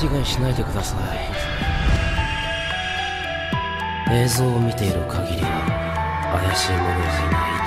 違いしないでください。映像を見ている限りは怪しいものはいない。